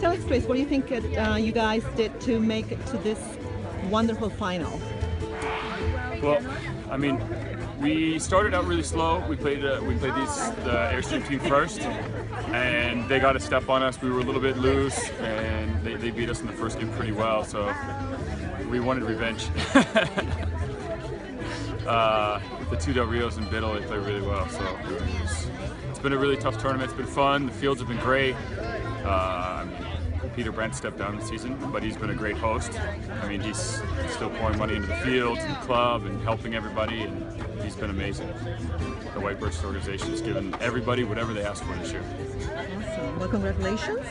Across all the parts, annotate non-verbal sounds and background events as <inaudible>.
race, what do you think uh, you guys did to make it to this wonderful final? Well, I mean, we started out really slow. We played uh, we played these the Airstream team first, and they got a step on us. We were a little bit loose, and they, they beat us in the first game pretty well. So we wanted revenge. <laughs> uh, the two Del Rios and Biddle, they played really well. So it's been a really tough tournament. It's been fun. The fields have been great. Uh, I mean, Peter Brent stepped down this season, but he's been a great host. I mean, he's still pouring money into the field and the club and helping everybody, and he's been amazing. The White Birch organization has given everybody whatever they asked for this year. Awesome. Well, congratulations.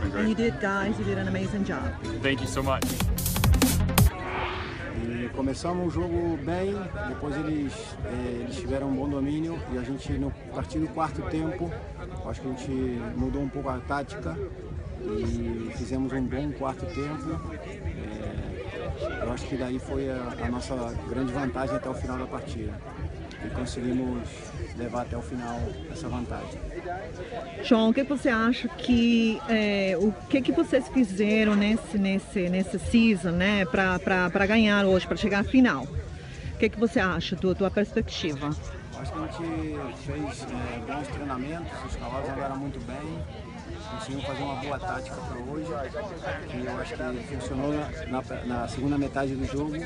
been great. And you did, guys, you did an amazing job. Thank you so much. E começamos o jogo bem, depois eles, eh, eles tiveram um bom domínio e a gente, no a partir do quarto tempo, acho que a gente mudou um pouco a tática e fizemos um bom quarto tempo. Eh, eu acho que daí foi a, a nossa grande vantagem até o final da partida. E conseguimos levar até o final essa vantagem. João, o que você acha que é, o que que vocês fizeram nesse nesse nesse season, né, para ganhar hoje, para chegar à final? O que que você acha, tua tua perspectiva? Acho que a gente fez eh, bons treinamentos, os cavalos andaram muito bem, conseguimos fazer uma boa tática para hoje, que eu acho que funcionou na, na- na segunda metade do jogo, e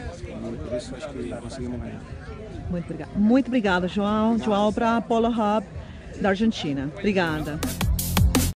por isso acho que conseguimos ganhar. Muito obrigada. Muito obrigada, João. João para Polo Hub da Argentina. Obrigada.